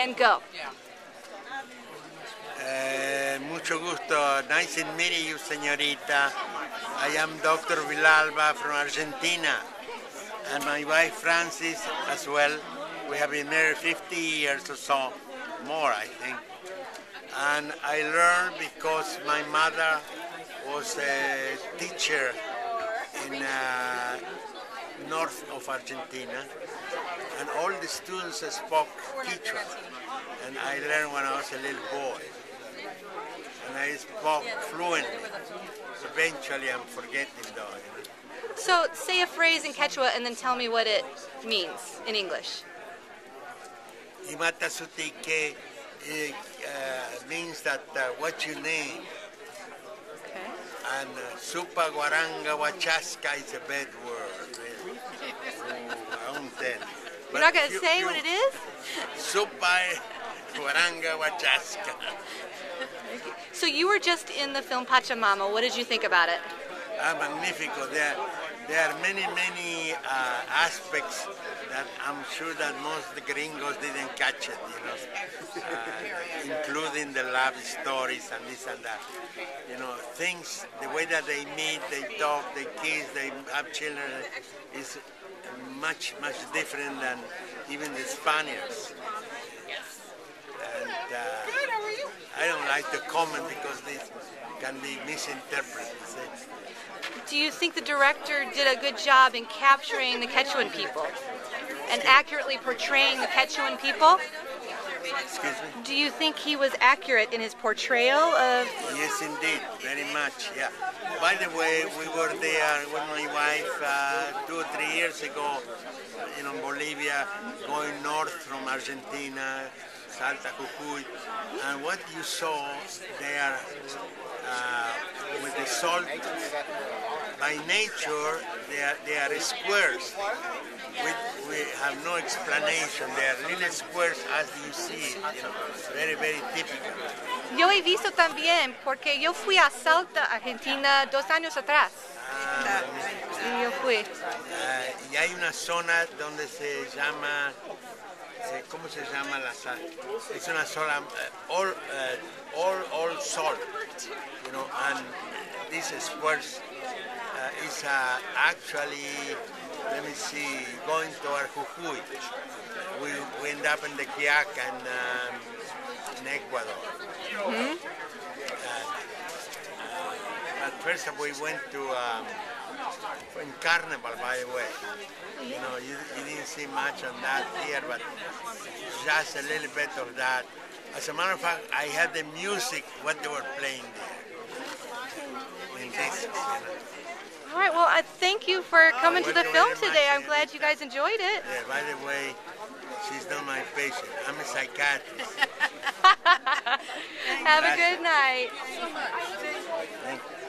and go. Eh, mucho gusto. Nice in meeting you, señorita. I am Dr. Villalba from Argentina, and my wife Francis as well. We have been married 50 years or so, more I think. And I learned because my mother was a teacher in uh, north of Argentina, and all the students spoke Quechua, and I learned when I was a little boy, and I spoke fluently. Eventually, I'm forgetting though. you know. So say a phrase in Quechua and then tell me what it means in English. Imatasutike eh, uh, means that uh, what you name, Okay. and uh, supa guaranga huachasca is a bad word. Really. Ooh, I won't tell you. You're not going to say you- what it is? Supa guaranga huachasca. So you were just in the film Pachamama. What did you think about it? Ah, magnifico. There, there are many, many uh, aspects that I'm sure that most the gringos didn't catch it, you know, uh, including the love stories and this and that. You know, things, the way that they meet, they talk, they kiss, they have children is much, much different than even the Spaniards. And uh, I don't like to comment because this can be misinterpreted. Do you think the director did a good job in capturing the Quechuan people and accurately portraying the Quechuan people? Excuse me? Do you think he was accurate in his portrayal of Yes, indeed, very much. Yeah. By the way, we were there with my wife uh, two or three years ago, know, Bolivia, going north from Argentina, Salta, Jujuy, and what you saw there uh, with the salt, by nature, they are, they are squares. Have no explanation. They are little squares as you see, you know, very, very typical. Yo he visto también, porque yo fui a Salta, Argentina, dos años atrás. Ah, Y yo fui. Ah, y hay una zona donde se llama, eh, ¿cómo se llama la sal? Es una sola, eh, all, eh, all, all salt, you know, and this squares uh, is uh, actually, let me see, going toward Jujuy. We, we end up in the Quiaca and um, in Ecuador. At first we went to um, in Carnival, by the way. You know, you, you didn't see much of that here, but just a little bit of that. As a matter of fact, I had the music, what they were playing there. In this, you know. All right, well, I thank you for coming to the film today. I'm glad you guys enjoyed it. Yeah, by the way, she's not my patient. I'm a psychiatrist. Have a good night. Thank you.